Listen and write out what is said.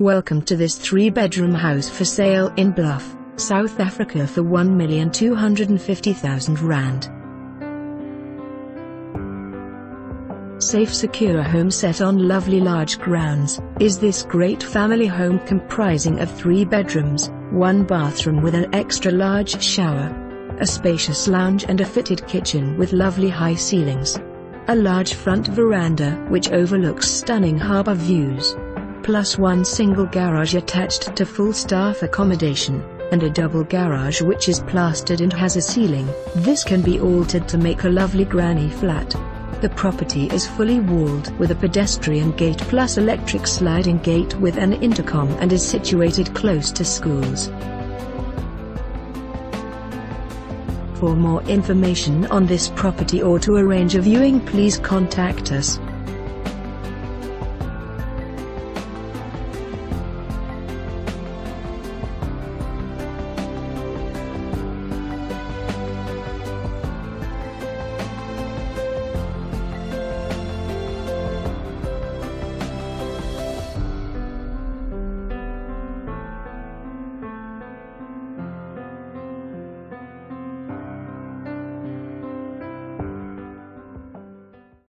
Welcome to this three-bedroom house for sale in Bluff, South Africa for 1,250,000 Rand. Safe secure home set on lovely large grounds, is this great family home comprising of three bedrooms, one bathroom with an extra large shower, a spacious lounge and a fitted kitchen with lovely high ceilings. A large front veranda which overlooks stunning harbour views plus one single garage attached to full staff accommodation, and a double garage which is plastered and has a ceiling. This can be altered to make a lovely granny flat. The property is fully walled with a pedestrian gate plus electric sliding gate with an intercom and is situated close to schools. For more information on this property or to arrange a viewing please contact us.